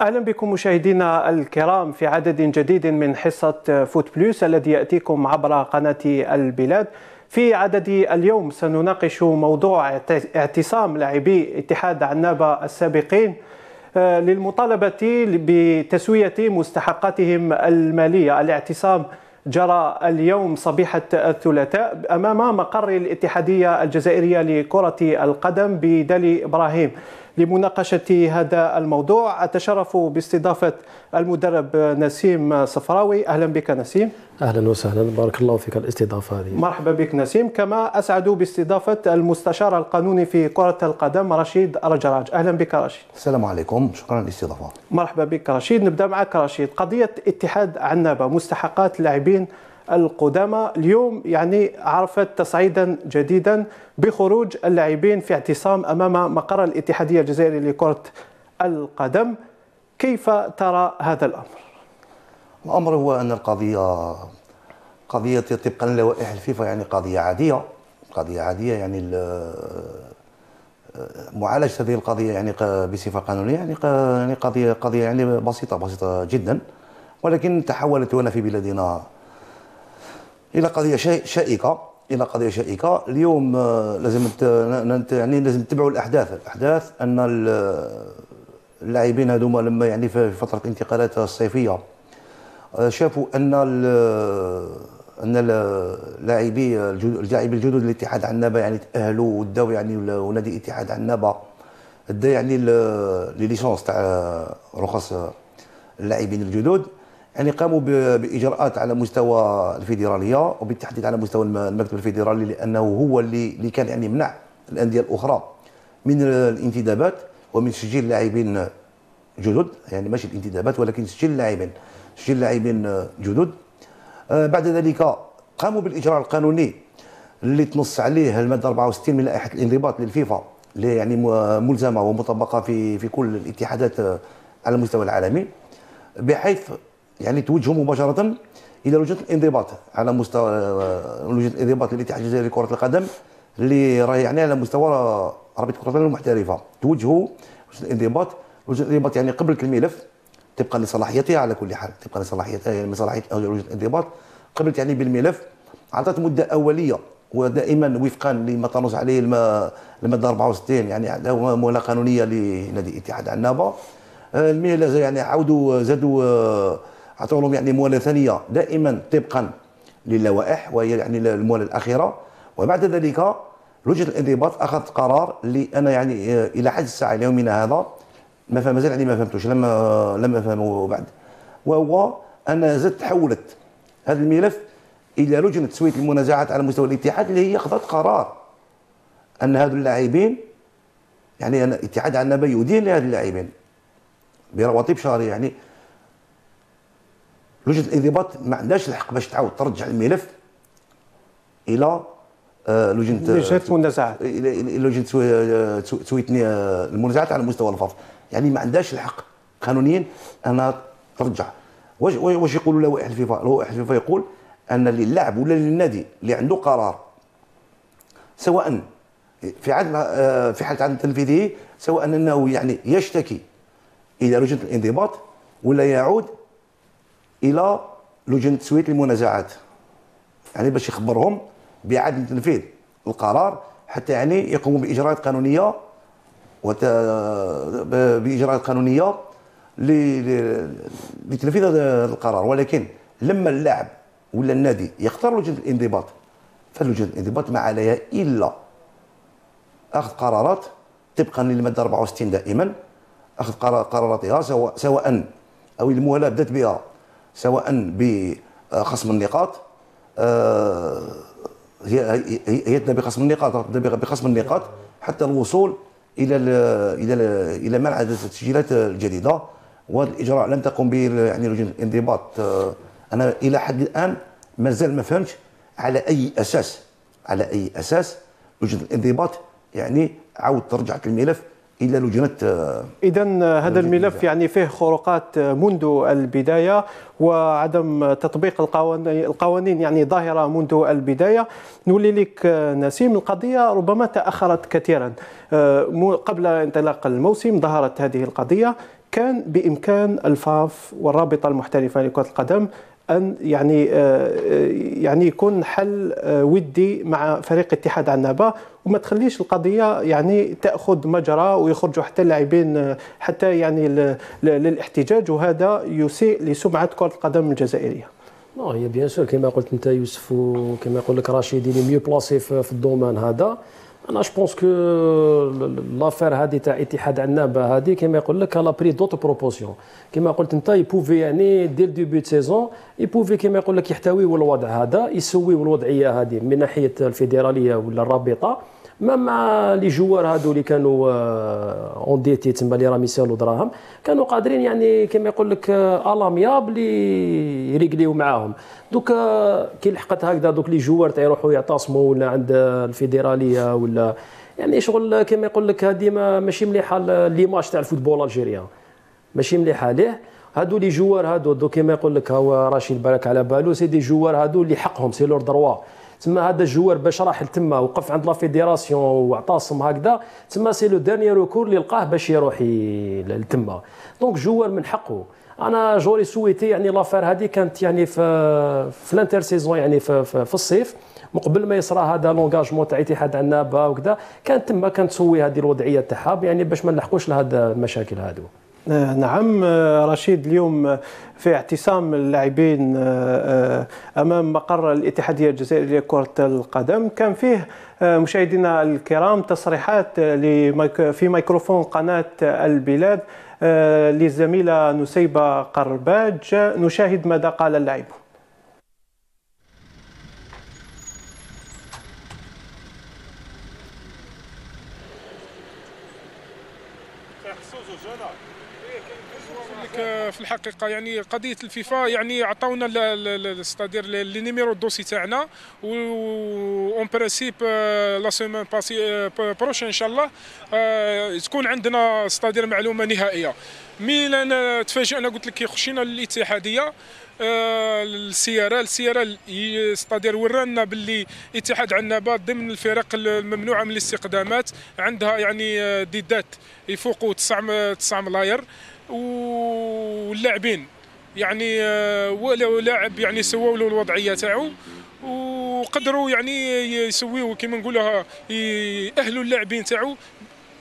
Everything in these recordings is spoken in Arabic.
أهلا بكم مشاهدينا الكرام في عدد جديد من حصة فوت بلوس الذي يأتيكم عبر قناة البلاد. في عدد اليوم سنناقش موضوع اعتصام لاعبي اتحاد عنابه السابقين آه، للمطالبة بتسوية مستحقاتهم المالية، الاعتصام جرى اليوم صبيحة الثلاثاء أمام مقر الاتحادية الجزائرية لكرة القدم بدالي إبراهيم لمناقشة هذا الموضوع. أتشرف باستضافة المدرب نسيم صفراوي. أهلا بك نسيم. أهلا وسهلا. بارك الله فيك الاستضافة هذه. مرحبا بك نسيم. كما أسعد باستضافة المستشار القانوني في كرة القدم رشيد رجراج. أهلا بك رشيد. السلام عليكم. شكرا للاستضافة. مرحبا بك رشيد. نبدأ معك رشيد. قضية اتحاد عنابة. مستحقات لاعبين القدامى اليوم يعني عرفت تصعيدا جديدا بخروج اللاعبين في اعتصام أمام مقر الاتحادية الجزائريه لكرة القدم. كيف ترى هذا الأمر؟ الأمر هو أن القضية قضية طبقا لوائح الفيفا يعني قضية عادية قضية عادية يعني معالجة هذه القضية يعني بصفة قانونية يعني يعني قضية قضية يعني بسيطة بسيطة جدا ولكن تحولت هنا في بلادنا إلى قضية شائكة إلى قضية شائكة. اليوم لازم يعني لازم نتبعوا الأحداث. الأحداث أن اللاعبين هذوما لما يعني في فترة الانتقالات الصيفية شافوا أن أن اللاعبي اللاعبي الجدد الاتحاد عنابه يعني تأهلوا وداو يعني ونادي الاتحاد عنابه دا يعني لي ليسونس تاع رخص اللاعبين الجدد. يعني قاموا بإجراءات على مستوى الفيدرالية وبالتحديد على مستوى المكتب الفيدرالي لأنه هو اللي اللي كان يعني يمنع الأندية الأخرى من الانتدابات ومن تسجيل لاعبين جدد. يعني ماشي الانتدابات ولكن تسجيل لاعبين تسجيل لاعبين جدد. آه، بعد ذلك قاموا بالإجراء القانوني اللي تنص عليه المادة 64 من لائحة الانضباط للفيفا اللي يعني ملزمة ومطبقة في في كل الاتحادات على المستوى العالمي بحيث يعني توجهوا مباشرة إلى لجنة الانضباط على مستوى آه، لجنة الانضباط للاتحاد الجزائري لكره القدم اللي راه يعني على مستوى رابطه كرة القدم المحترفة. توجهوا لجنة الانضباط. لجنة الانضباط يعني قبلت الملف طبقا لصلاحيتها على كل حال طبقا لصلاحيتها يعني صلاحيه لجنة الانضباط. قبلت يعني بالملف اعطت مدة أولية ودائما وفقا لما تنص عليه المادة 64 يعني مهلة قانونية لنادي الاتحاد عنابه آه، المهلة يعني عاودوا زادوا آه، عطوا لهم يعني مهله ثانية دائما طبقا للوائح وهي يعني المهله الأخيرة. وبعد ذلك لجنه الانضباط أخذت قرار اللي أنا يعني آه، إلى حد الساعة اليومنا هذا ما فهم مازال يعني ما فهمتوش لما لما فهموا بعد. وهو أن زاد تحولت هذا الملف إلى لجنة تسويه المنازعات على مستوى الاتحاد اللي هي أخذت قرار أن هذو اللاعبين يعني أنا الاتحاد عنابه يدين لهذه اللاعبين برواتب شهريه يعني لجنه الانضباط ما عندهاش الحق باش تعاود ترجع الملف إلى آه، لجنه لجنه المنازعات إلى لجنه تسويه المنازعات على مستوى الفصل يعني ما عندهاش الحق قانونيا انها ترجع. واش واش يقولوا لوائح الفيفا؟ لوائح الفيفا يقول أن للاعب ولا للنادي اللي عنده قرار سواء في آه، في حالة عدم تنفيذه سواء أنه يعني يشتكي إلى لجنه الانضباط ولا يعود إلى لجنة تسويه المنازعات يعني باش يخبرهم بعدم تنفيذ القرار حتى يعني يقوموا بإجراءات قانونية وت... بإجراءات قانونية لتنفيذ هذا القرار. ولكن لما اللاعب ولا النادي يختار لجنة الانضباط فلجنة الانضباط ما عليها إلا أخذ قرارات طبقا للمادة 64 دائما أخذ قراراتها سواء سواء أو الموالاه بدأت بها سواء بخصم النقاط آه، هي هي بخصم النقاط بخصم النقاط حتى الوصول إلى ال إلى ال إلى منع التسجيلات الجديدة. وهذا الاجراء لم تقم به يعني الانضباط. آه، أنا إلى حد الآن مازال ما فهمتش على أي أساس على أي أساس لجنه الانضباط. يعني عاود ترجعت الملف إلى لجنة آه، اذا هذا الملف يعني فيه خروقات منذ البداية وعدم تطبيق القوانين يعني ظاهرة منذ البداية. نولي لك نسيم القضية ربما تأخرت كثيرا. آه، قبل انطلاق الموسم ظهرت هذه القضية. كان بإمكان الفاف والرابطة المحترفة لكرة القدم أن يعني آه، يعني يكون حل آه، ودي مع فريق اتحاد عنابة. وما تخليش القضية يعني تأخذ مجرى ويخرجوا حتى اللاعبين آه، حتى يعني للاحتجاج. وهذا يسيء لسمعة كرة القدم الجزائرية. Non هي bien sûr كما قلت أنت يوسف وكما يقول لك رشيد اللي mieux placé في ال domaine هذا. أنا je pense que l'affaire هذه تاع اتحاد عنابه هذه كما يقول لك l'a pris d'autres proportions كما قلت أنت يبوفي يعني dès début saison ils pouvaient كما يقول لك يحتويوا الوضع هذا يسويوا الوضعية هذه من ناحية الفيدرالية ولا الرابطة. même مع les joueurs هادو اللي كانوا endettés تما اللي راهم يسالوا دراهم كانوا قادرين يعني كما يقول لك à l'amiable اللي يريقليو معاهم. دوك كي لحقت هكذا دوك les joueurs تاع يروحوا يعتصموا ولا عند الفيدرالية ولا يعني شغل كما يقول لك هذه ماشي مليحة l'image تاع ال football algérien. ماشي مليحة ليه؟ هادو les joueurs هادو دو كيما يقول لك هو رشيد بارك على بالو c'est des joueurs هادو اللي حقهم c'est leur droit. تما هذا ال joueur باش راح لتما وقف عند la fédération واعتصم هكذا تما c'est le dernier recours اللي لقاه باش يروح لتما. Donc joueur من حقه. أنا j'aurais souhaité يعني l'affaire هذه كانت يعني في في ال intersaison يعني في, في, في الصيف. قبل ما يصرى هذا l'engagement تاع اتحاد عنابه وكذا كانت تما كانت تسوي هذه الوضعية تاعها يعني باش ما نلحقوش لهذا المشاكل هذو نعم آه، رشيد اليوم آه، في اعتصام اللاعبين أمام مقر الاتحادية الجزائرية لكره القدم. كان فيه مشاهدينا الكرام تصريحات في ميكروفون قناة البلاد للزميلة نسيبة قرباج. نشاهد ماذا قال اللاعبون في الحقيقة يعني قضية الفيفا يعني عطاونا c'est-à-dire les numéros dossier تاعنا و en principe la semaine passée prochaine ان شاء الله تكون عندنا c'est-à-dire معلومة نهائية. Mais أنا تفاجئنا قلت لك خشينا للاتحاديه آه، السياره السيارة c'est-à-dire ورانا باللي اتحاد عنابه ضمن الفرق الممنوعه من الاستقدامات عندها يعني آه، ديدات يفوقوا 9 9 ملاير واللاعبين. يعني آه، ولا لاعب يعني سووا له الوضعية تاعو وقدروا يعني يسويوا كما نقولها يأهلوا اللاعبين تاعو.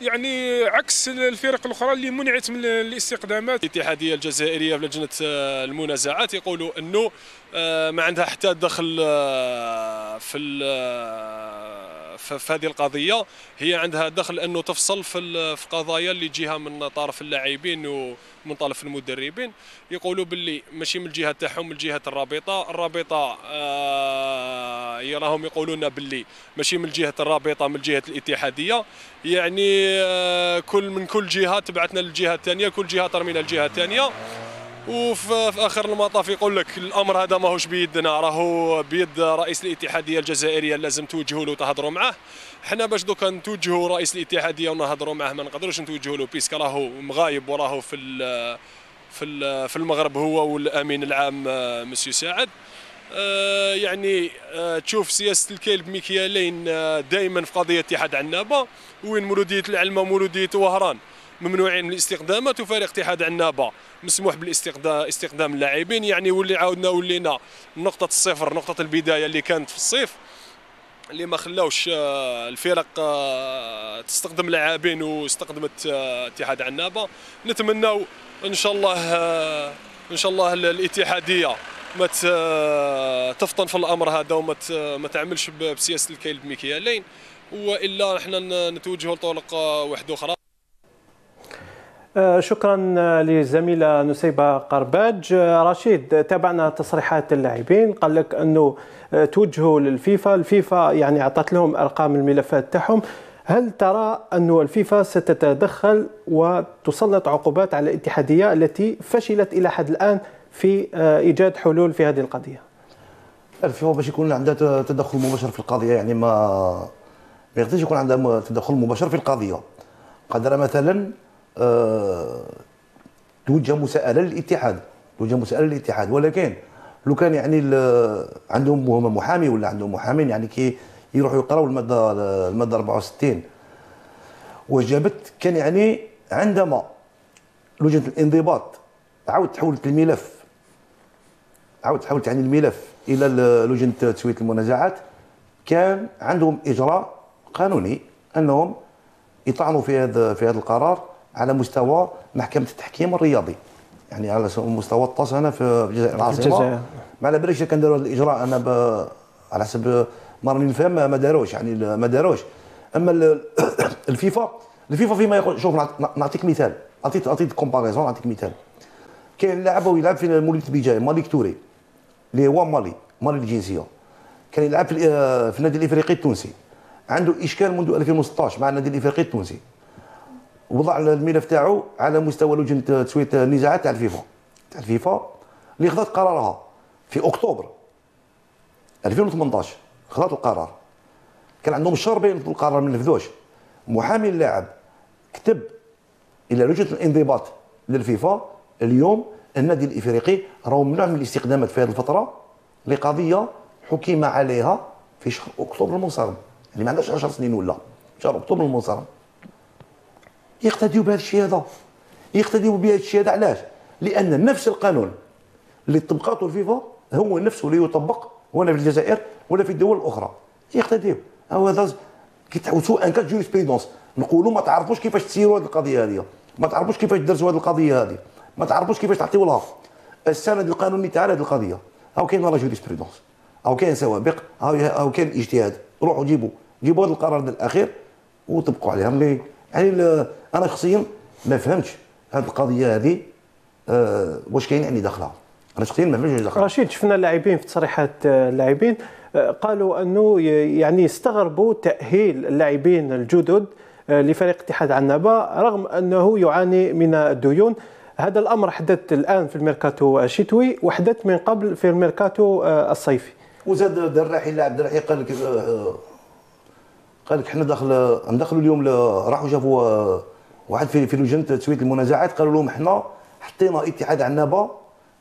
يعني عكس الفرق الأخرى اللي منعت من الاستقدامات. الاتحادية الجزائرية في لجنة آه، المنازعات يقولوا إنه آه، ما عندها حتى دخل في في هذه القضية هي عندها دخل أنه تفصل في قضايا اللي تجيها من طرف اللاعبين ومن طرف المدربين. يقولوا باللي ماشي من الجهة تاعهم من جهه الرابطة. الرابطة آه يراهم يقولون باللي ماشي من جهه الرابطة من جهه الاتحادية. يعني آه كل من كل جهة تبعتنا للجهة الثانية كل جهة ترمينا الجهه الثانية. وفي آخر المطاف يقول لك الأمر هذا ماهوش بيدنا راهو بيد رئيس الاتحادية الجزائرية لازم توجهوا له وتهضروا معاه. حنا باش دوكا نتوجهوا رئيس الاتحادية ونهضروا معاه ما نقدروش نتوجهوا له بيسك راهو مغايب وراهو في في في المغرب هو والأمين العام آه، مسيو ساعد. آه، يعني آه، تشوف سياسة الكيل بمكيالين دائما في قضية اتحاد عنابة وين مولودية العلمه مولودية وهران. ممنوعين من الاستخدامات وفريق اتحاد عنابه مسموح بالاستخدام استخدام اللاعبين يعني ولي عاودنا ولينا نقطة الصفر نقطة البداية اللي كانت في الصيف اللي ما خلاوش آه، الفرق آه، تستخدم لاعبين واستخدمت آه، اتحاد عنابه نتمناو إن شاء الله إن شاء الله الاتحادية ما تفطن في الأمر هذا وما ما تعملش بسياسة الكيل بمكيالين وإلا إحنا نتوجهوا لطرق واحدة أخرى. شكرا للزميلة نسيبة قرباج. آه، رشيد تابعنا تصريحات اللاعبين. قال لك أنه آه، توجهوا للفيفا. الفيفا يعني أعطت لهم أرقام الملفات تاعهم. هل ترى أن الفيفا ستتدخل وتسلط عقوبات على الاتحادية التي فشلت إلى حد الآن في إيجاد حلول في هذه القضية؟ الفيفا باش يكون عندها تدخل مباشر في القضية. يعني ما ما يقدرش يكون عندها تدخل مباشر في القضية. قدر مثلا آه، توجه مساءلة للاتحاد توجه مساءلة للاتحاد. ولكن لو كان يعني عندهم هما محامي ولا عندهم محامين يعني كي يروحوا يقراوا الماده المادة 64 وجابت كان يعني عندما لجنة الانضباط عاود تحولت الملف عاود تحولت يعني الملف إلى لجنة تسوية المنازعات كان عندهم إجراء قانوني أنهم يطعنوا في هذا في هذا القرار. على مستوى محكمة التحكيم الرياضي. يعني على مستوى الطاس هنا في الجزائر العاصمة. ما على باليش كان داروا هذا الإجراء أنا ب... على حسب ما راني نفهم ما داروش يعني ما داروش. أما الفيفا الفيفا فيما يقول شوف نعطيك مثال. اعطيك أعطيك comparaison نعطيك مثال. كاين لاعب ويلعب في مولودية بجاية مالك توري اللي هو مالي مالي الجنسية. كان يلعب في, في النادي الإفريقي التونسي. عنده إشكال منذ 2016 مع النادي الإفريقي التونسي. وضع الملف تاعو على مستوى لجنة تسوية النزاعات تاع الفيفا. تاع الفيفا اللي خذت قرارها في أكتوبر 2018 خذت القرار. كان عندهم شهر بين القرار ما نفذوش محامي اللاعب كتب إلى لجنة الانضباط للفيفا اليوم النادي الإفريقي راهو ممنوع من الاستخدامات في هذه الفترة لقضية حكم عليها في شهر أكتوبر المنصرم. اللي ما عندهاش 10 سنين ولا. شهر أكتوبر المنصرم. يقتديوا بهذا الشيء هذا. يقتديوا بهذا الشيء هذا علاش؟ لأن نفس القانون اللي طبقته الفيفا هو نفسه اللي يطبق هنا في الجزائر ولا في الدول الأخرى. يقتديوا. أو هذا سوء ان كانت جوريسبريدونس نقولوا ما تعرفوش كيفاش تسيروا هذه القضية هذه ما تعرفوش كيفاش تدرسوا هذه القضية هذه ما تعرفوش كيفاش تعطيوا لها السند القانوني تاع هذه القضية. أو كاين la jurisprudence أو كاين سوابق. أو كاين اجتهاد. روحوا جيبوا. جيبوا هذا القرار الأخير وطبقوا عليه يعني يعني أنا شخصيا ما فهمتش هذه القضية هذه أه واش كاين يعني داخلها. أنا شخصيا ما فهمتش داخلها. رشيد شفنا اللاعبين في تصريحات اللاعبين. أه، قالوا أنه يعني استغربوا تأهيل اللاعبين الجدد أه، لفريق اتحاد عنابة رغم أنه يعاني من الديون. هذا الأمر حدث الآن في الميركاتو الشتوي وحدث من قبل في الميركاتو الصيفي. وزاد دراحي اللاعب دراحي قال لك قال لك إحنا داخل ندخلوا اليوم راحوا شافوا واحد في في لجنه تسوية المنازعات قالوا لهم إحنا حطينا اتحاد عنابه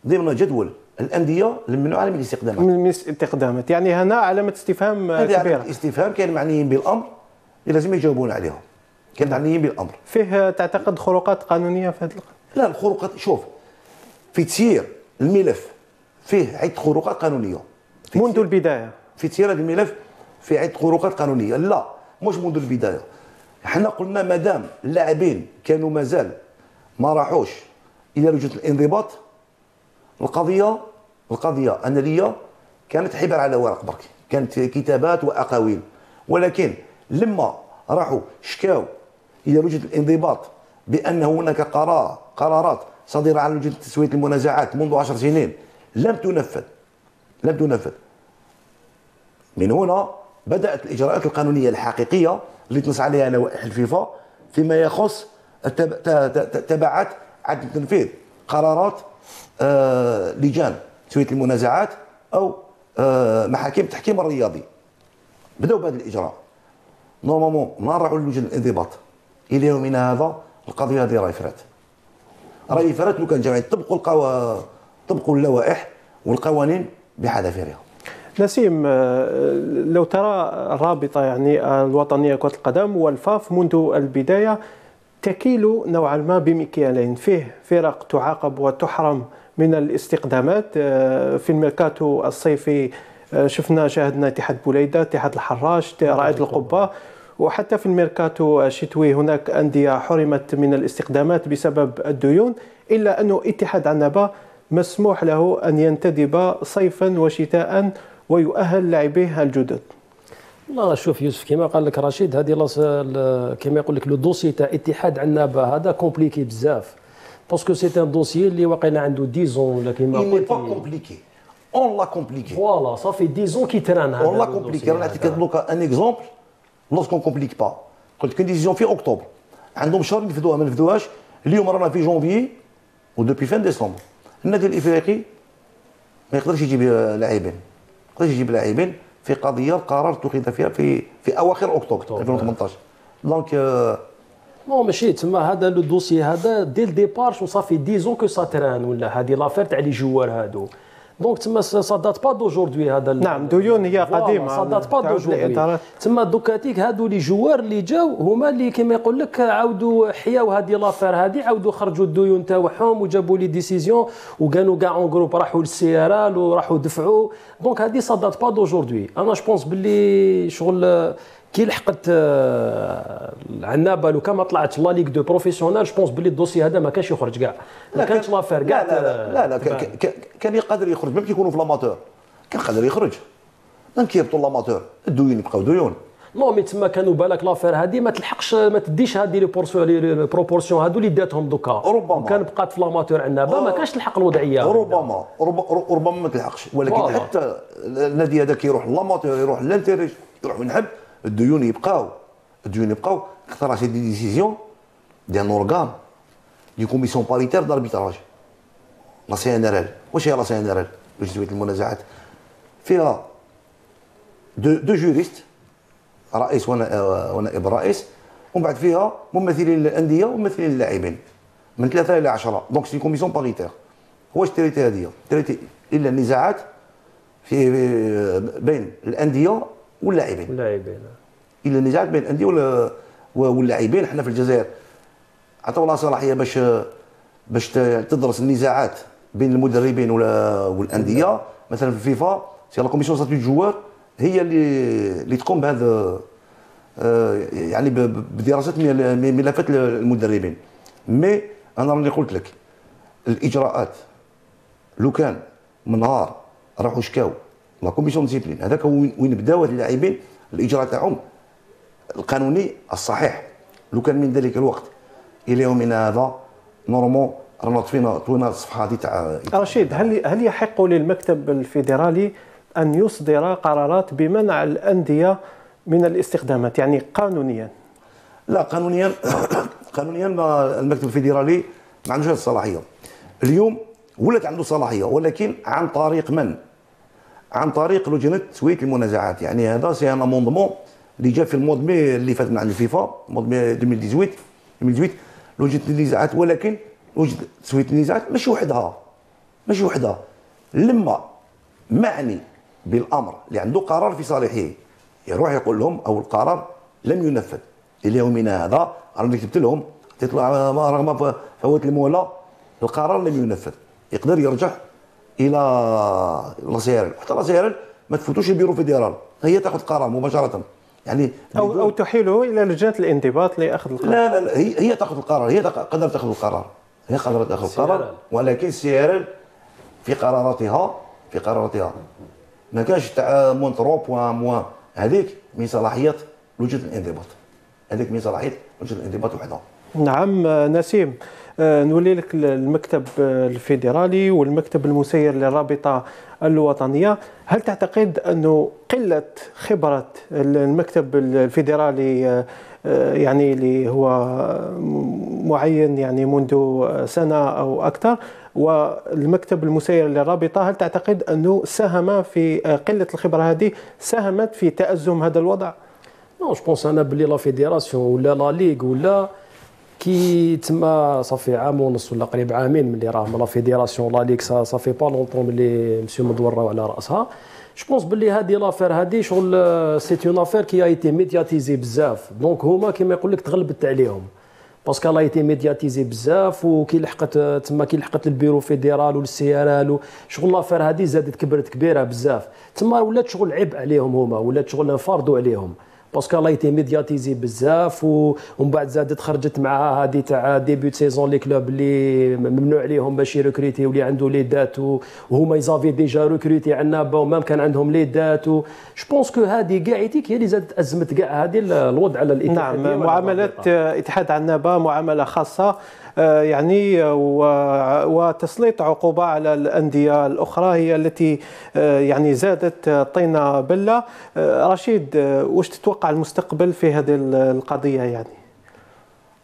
ضمن جدول الأندية الممنوعه من الاستقدامات من الاستقدامات يعني هنا علامة استفهام كبيرة. استفهام كان معنيين بالأمر لازم يجاوبون عليها كان معنيين بالأمر. فيه تعتقد خروقات قانونية في هذا لا الخروقات شوف في تسيير الملف فيه عدة خروقات قانونية. منذ البداية. في تسيير هذا الملف في عدة خروقات قانونية. لا مش منذ البداية. إحنا قلنا ما دام اللاعبين كانوا مازال ما راحوش إلى لجنة الانضباط القضية القضية اناليه كانت حبر على ورق برك كانت كتابات وأقاويل. ولكن لما راحوا شكاو إلى لجنة الانضباط بأن هناك قرار قرارات صادرة عن لجنة تسوية المنازعات منذ عشر سنين لم تنفذ. لم تنفذ. من هنا بدأت الإجراءات القانونية الحقيقية اللي تنص عليها لوائح الفيفا فيما يخص تبعات عدم تنفيذ قرارات آه لجان تسويه المنازعات أو آه محاكم التحكيم الرياضي. بدأوا بهذا الإجراء. نورمالمون ما راحوا للجنه الانضباط. إلى يومنا هذا القضية هذه راهي فرات. راهي فرات لو كان جمعية طبقوا القوا طبقوا اللوائح والقوانين بحذافيرها. نسيم آه، لو ترى الرابطة يعني الوطنية لكره القدم والفاف منذ البداية تكيل نوعا ما بمكيالين. فيه فرق تعاقب وتحرم من الاستقدامات آه، في الميركاتو الصيفي آه، شفنا شاهدنا اتحاد بوليدة اتحاد الحراش رائد القبة. وحتى في الميركاتو الشتوي هناك أندية حرمت من الاستقدامات بسبب الديون إلا انه اتحاد عنابة مسموح له أن ينتدب صيفا وشتاء ويؤهل لاعبيه الجدد. والله شوف يوسف كما قال لك رشيد هذه كما يقول لك le dossier تاع اتحاد عنابه هذا compliqué بزاف. Parce que c'est un dossier اللي واقيلا عنده 10 ولا كما قلت. Pas compliqué on l'a compliqué voilà ça fait 10 qui traîne هذا on l'a compliqué أنا نعطيك Donc un exemple lorsqu'on complique pas قلت كان décision في اكتوبر عندهم شهر نفذوها ما نفذوهاش اليوم رانا في janvier و depuis vingt décembre النادي الإفريقي ما يقدرش يجيب لاعبين. يقدرش يجيب لاعبين في قضية القرار اتخذ فيها في في أواخر أكتوبر 2018 donc Non ماشي تما هذا le dossier هذا dès le départ شو ça fait 10 que ça traîne ولا هذه l'affaire تاع les joueurs هادو. Donc تما ça date pas d'aujourd'hui هذا نعم ديون هي قديمه ça date pas d'aujourd'hui تما دوكاتيك هادو les joueurs اللي جاو هما اللي كما يقول لك عاودوا حياو هذه l'affaire هذه عاودوا خرجوا الديون تاعهم وجابوا les décisions وكانوا كاع en groupe راحوا لل CNRL وراحوا دفعوا. donc هذه ça date pas d'aujourd'hui أنا je pense باللي شغل كي لحقت العنابه لو كان ما طلعت la ligue deux professionnelle je pense بلي ال dossier هذا ما كانش يخرج كاع. ما كانش l'affaire كاع لا لا لا, لا, لا كان يقدر يخرج même كي يكونوا في l'amateur كان يقدر يخرج. même كي l'amateur الديون يبقاو ديون. non mais تما كانوا بالك l'affaire هذه ما تلحقش ما تديش هذه لي proportions هذو اللي داتهم دوكا. ربما. كان بقات في l'amateur عنابه ما كانش تلحق الوضعية. ربما. ربما ما تلحقش. ولكن حتى النادي هذا كيروح l'amateur يروح لل inter-régions يروح ينحب الديون يبقاو. الديون يبقاو. اختار c'est des décisions ديال organe de commission paritaire d'arbitrage la CNRL واش هي la CNRL لجنه المنازعات فيها deux, deux juristes رئيس ونائب الرئيس ومن بعد فيها ممثلين للانديه وممثلين للاعبين من ثلاثة إلى عشره donc cette commission paritaire واش ت traiter هذه ت traiter الا النزاعات في بين الانديه واللاعبين. اللاعبين إلا النزاعات بين الأندية واللاعبين حنا في الجزائر. عطاو صلاحيه باش باش تدرس النزاعات بين المدربين والأندية. مثلا في الفيفا c'est la commission statut joueurs هي اللي اللي تقوم بهذا آه، يعني بدراسة ملفات المدربين. mais أنا راني قلت لك الإجراءات لو كان من نهار راحوا شكاو la commission discipline هذاك وين بداو اللاعبين الاجراء تاعهم. القانوني الصحيح. لو كان من ذلك الوقت. إلى يومنا هذا. normalement رانا طفينا طوينا الصفحة هذه تاع رشيد هل هل يحق للمكتب الفيدرالي أن يصدر قرارات بمنع الأندية من الاستقدامات؟ يعني قانونيا. لا قانونيا قانونيا المكتب الفيدرالي ما عندوش هذه الصلاحية. اليوم ولات عنده صلاحية ولكن عن طريق من؟ عن طريق لجنة تسويه المنازعات. يعني هذا c'est un amendement اللي جا في ال mois de mai اللي فات من عند الفيفا mois de mai 2018 2018 لجنة النزاعات. ولكن لجنة تسويه النزاعات ماشي وحدها ماشي وحدها. لما معني بالأمر اللي عنده قرار في صالحه يروح يقول لهم أو القرار لم ينفذ. إلى يومنا هذا راني كتبت لهم تطلع رغم فوات المهلة القرار لم ينفذ. يقدر يرجع إلى la C حتى la C ما تفوتوش ال bureau fédéral هي تاخذ قرار مباشرة. يعني أو أو تحيله إلى لجنة الانضباط لأخذ القرار. لا لا, لا هي هي تاخذ القرار. هي تقدر تاخذ القرار. هي قادره تاخذ القرار. ولكن ال C في قراراتها في قراراتها ما كانش تاع moins 3 points moins هذيك من صلاحيات لجنة الانضباط. هذيك من صلاحيات لجنة الانضباط وحدها. نعم نسيم. آه، نولي لك المكتب الفيدرالي والمكتب المسير للرابطه الوطنية. هل تعتقد أنه قلة خبرة المكتب الفيدرالي آه، آه، يعني اللي هو معين يعني منذ سنة أو أكثر والمكتب المسير للرابطه هل تعتقد أنه ساهم في قلة الخبرة هذه؟ ساهمت في تأزم هذا الوضع؟ non je pense أنا بلي la fédération ولا la ligue ولا كي تما صافي عام ونص ولا قريب عامين ملي راه la fédération la ligue ça fait pas longtemps ملي مسيو مدور راهو على راسها. je pense بلي هذه l'affaire هذه شغل c'est une affaire qui était médiatisée بزاف. donc هما كيما يقول لك تغلبت عليهم. parce qu'elle a été médiatisée بزاف وكي لحقت تما كي لحقت ال bureau fédéral وال CNRL شغل l'affaire هذه زادت كبرت كبيرة بزاف. تما ولات شغل عبء عليهم هما ولات شغل فرضوا عليهم. parce qu'elle a été médiatisée بزاف ومن بعد زادت خرجت معها هذه تاع début saison les clubs اللي ممنوع عليهم باش ي recruter واللي عنده les dettes وهما ils avaient déjà recruté عندنا و même كان عندهم les dettes je pense que هذه كاع هي اللي زادت أزمت كاع هذه الوضع على الإتحاد. نعم معاملات إتحاد عنابه معاملة خاصة. يعني وتسليط عقوبة على الأندية الأخرى هي التي آه، يعني زادت الطين بلة. آه، رشيد واش تتوقع المستقبل في هذه القضية يعني؟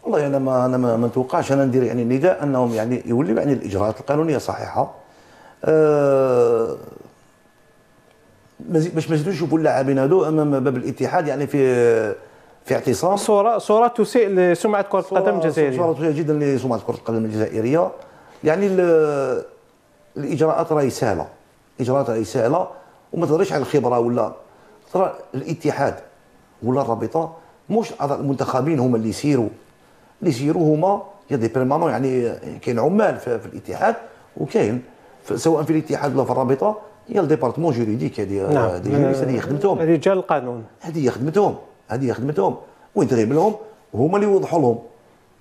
والله أنا ما أنا ما نتوقعش. أنا ندير يعني نداء أنهم يعني يوليو يعني الإجراءات القانونية صحيحة. أه باش ما يشوفوا اللاعبين هذو أمام باب الاتحاد يعني في في اعتصام. صورة صورة تسيء لسمعة كرة القدم الجزائرية. صورة تسيء جدا لسمعة كرة القدم الجزائرية. يعني الإجراءات راهي سهلة. اجراءات عليه سهلة. وما تهضريش على الخبرة ولا ترى الاتحاد ولا الرابطة مش أعضاء المنتخبين هما اللي يسيروا. اللي يسيروا هما y a des permanents يعني كاين عمال في, في الاتحاد وكاين سواء في الاتحاد ولا في الرابطة هي ال département juridique هذه نعم. هذه خدمتهم رجال القانون. هذه خدمتهم هذه هي خدمتهم. وين تغيب لهم؟ هما اللي يوضحوا لهم.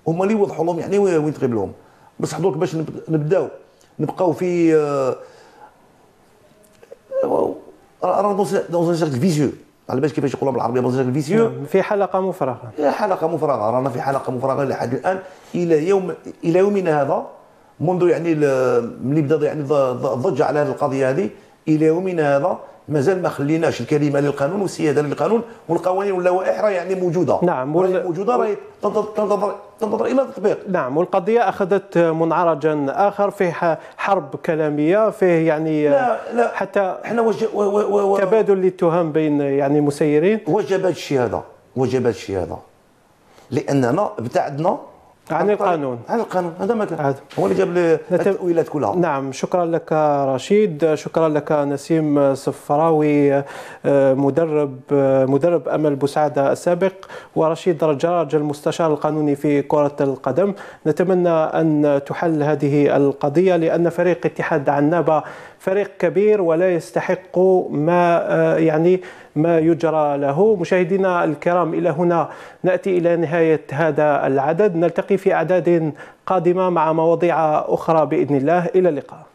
هما اللي يوضحوا لهم. يعني وين تغيب لهم؟ بصح دوك باش نبداو. نبقاو في رانا dans un cercle vicieux على بالك كيفاش يقولوا بالعربية dans un cercle vicieux في حلقة مفرغة. حلقة مفرغة. رانا في حلقة مفرغة لحد الآن. إلى يوم إلى يومنا هذا منذ يعني ملي بدأ يعني الضجه على هذه القضية هذه إلى يومنا هذا مازال ما خليناش الكلمة للقانون والسيادة للقانون والقوانين واللوائح راه يعني موجودة. نعم وال... موجودة راهي تنتظر تنتظر إلى التطبيق. نعم والقضية أخذت منعرجا آخر فيه حرب كلامية فيه يعني لا لا. حتى إحنا وج... و... و... و... تبادل للتهم بين يعني مسيرين وجب هذا الشيء هذا وجب هذا الشيء هذا لأننا ابتعدنا عن القانون. عن القانون هذا ما كان. هو اللي جاب التأويلات كلها. نعم شكرا لك رشيد شكرا لك نسيم صفراوي مدرب مدرب أمل بوسعادة السابق ورشيد رجاج المستشار القانوني في كرة القدم. نتمنى أن تحل هذه القضية لأن فريق اتحاد عنابة فريق كبير ولا يستحق ما يعني ما يجرى له. مشاهدينا الكرام إلى هنا نأتي إلى نهاية هذا العدد. نلتقي في أعداد قادمة مع مواضيع أخرى بإذن الله. إلى اللقاء.